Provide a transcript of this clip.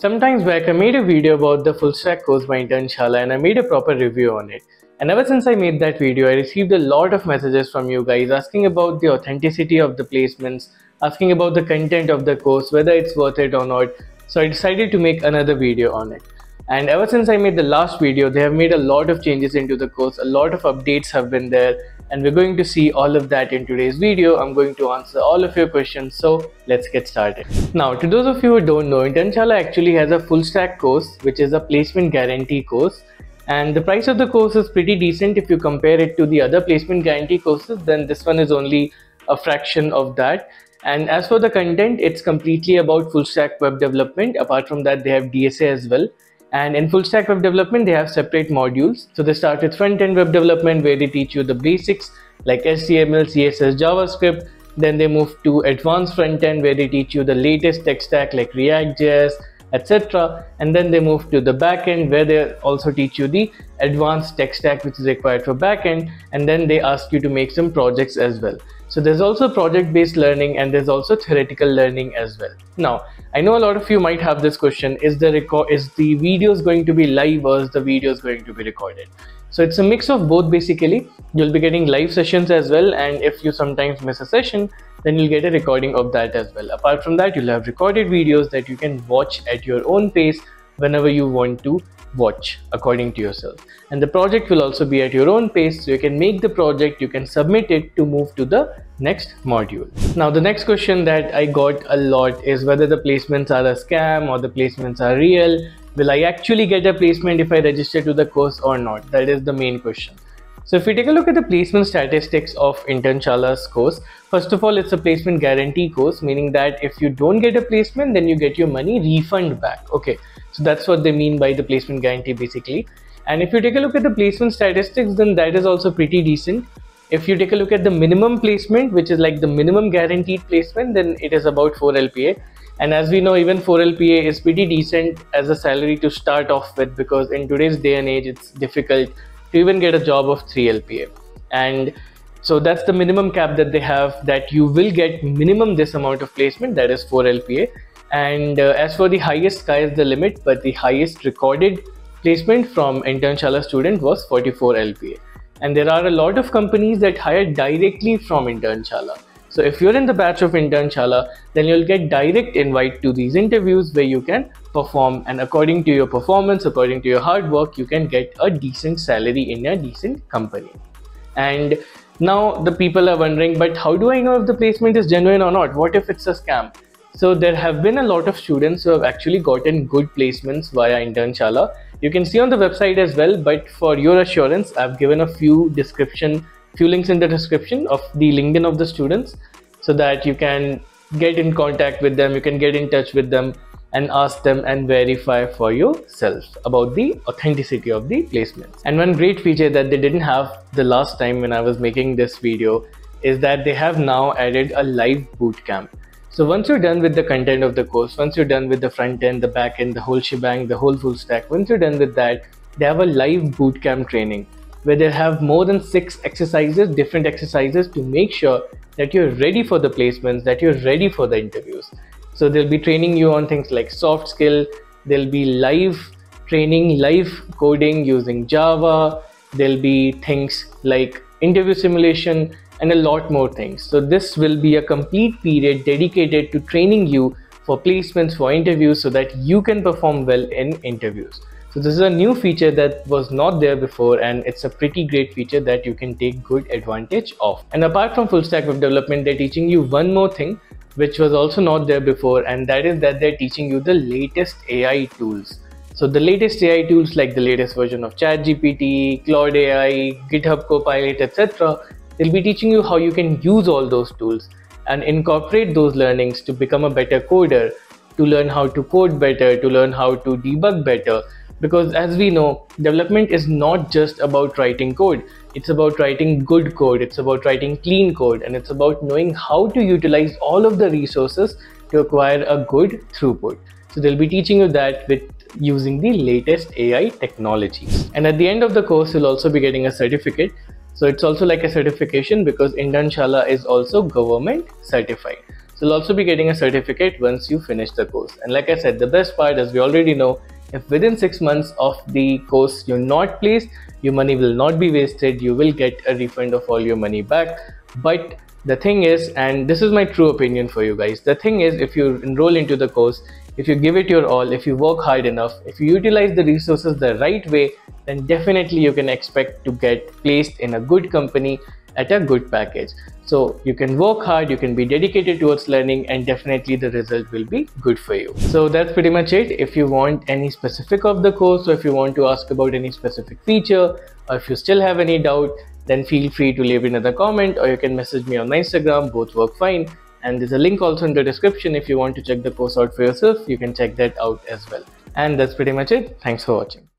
Sometimes back I made a video about the full stack course by Internshala and I made a proper review on it. And ever since I made that video, I received a lot of messages from you guys asking about the authenticity of the placements, asking about the content of the course, whether it's worth it or not. So I decided to make another video on it. And ever since I made the last video, they have made a lot of changes into the course. A lot of updates have been there and we're going to see all of that in today's video. I'm going to answer all of your questions. So let's get started. Now, to those of you who don't know, Internshala actually has a full stack course, which is a placement guarantee course. And the price of the course is pretty decent if you compare it to the other placement guarantee courses, then this one is only a fraction of that. And as for the content, it's completely about full stack web development. Apart from that, they have DSA as well. And in full stack web development, they have separate modules. So they start with front end web development where they teach you the basics like HTML, CSS, JavaScript. Then they move to advanced front end where they teach you the latest tech stack like React.js, etc. And then they move to the back end where they also teach you the advanced tech stack which is required for backend. And then they ask you to make some projects as well. So there's also project based learning and there's also theoretical learning as well. Now, I know a lot of you might have this question, is the record is the videos going to be live or is the videos going to be recorded? So it's a mix of both basically. You'll be getting live sessions as well and if you sometimes miss a session, then you'll get a recording of that as well. Apart from that, you'll have recorded videos that you can watch at your own pace whenever you want to watch according to yourself. And the project will also be at your own pace so you can make the project you can submit it to move to the next module. Now the next question that i got a lot is whether the placements are a scam or the placements are real. Will i actually get a placement if i register to the course or not? That is the main question. So if we take a look at the placement statistics of Internshala's course, first of all, it's a placement guarantee course, meaning that if you don't get a placement, then you get your money refund back. Okay, so that's what they mean by the placement guarantee basically. And if you take a look at the placement statistics, then that is also pretty decent. If you take a look at the minimum placement, which is like the minimum guaranteed placement, then it is about 4 LPA. And as we know, even 4 LPA is pretty decent as a salary to start off with because in today's day and age, it's difficult to even get a job of 3 LPA. And so that's the minimum cap that they have that you will get minimum this amount of placement that is 4 LPA and uh, as for the highest sky is the limit but the highest recorded placement from Internshala student was 44 LPA and there are a lot of companies that hire directly from Internshala so if you're in the batch of Internshala then you'll get direct invite to these interviews where you can perform. And according to your performance according to your hard work you can get a decent salary in a decent company. And now the people are wondering but how do i know if the placement is genuine or not? What if it's a scam so there have been a lot of students who have actually gotten good placements via Internshala. You can see on the website as well, but for your assurance, I've given a few description, few links in the description of the LinkedIn of the students so that you can get in contact with them, you can get in touch with them and ask them and verify for yourself about the authenticity of the placements. And one great feature that they didn't have the last time when I was making this video is that they have now added a live bootcamp. So once you're done with the content of the course, once you're done with the front end, the back end, the whole shebang, the whole full stack, once you're done with that, they have a live bootcamp training where they have more than six exercises, different exercises to make sure that you're ready for the placements, that you're ready for the interviews. So they'll be training you on things like soft skill, there'll be live training, live coding using Java, there'll be things like interview simulation, and a lot more things. So this will be a complete period dedicated to training you for placements for interviews so that you can perform well in interviews. So this is a new feature that was not there before and it's a pretty great feature that you can take good advantage of. And apart from full stack web development, they're teaching you one more thing which was also not there before and that is that they're teaching you the latest AI tools. So the latest AI tools like the latest version of ChatGPT, Claude AI, GitHub Copilot, etc. They'll be teaching you how you can use all those tools and incorporate those learnings to become a better coder, to learn how to code better, to learn how to debug better. Because as we know, development is not just about writing code. It's about writing good code. It's about writing clean code. And it's about knowing how to utilize all of the resources to acquire a good throughput. So they'll be teaching you that with using the latest AI technologies. And at the end of the course, you'll also be getting a certificate so it's also like a certification because Internshala is also government certified. So you'll also be getting a certificate once you finish the course. And like I said, the best part as we already know, if within six months of the course you're not placed, your money will not be wasted. You will get a refund of all your money back. But the thing is, and this is my true opinion for you guys, the thing is if you enroll into the course, if you give it your all, if you work hard enough, if you utilize the resources the right way, then definitely you can expect to get placed in a good company at a good package. So you can work hard, you can be dedicated towards learning and definitely the result will be good for you. So that's pretty much it. If you want any specific of the course or if you want to ask about any specific feature or if you still have any doubt, then feel free to leave another comment or you can message me on my Instagram, both work fine. And there's a link also in the description if you want to check the course out for yourself, you can check that out as well. And that's pretty much it. Thanks for watching.